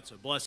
That's a blessing.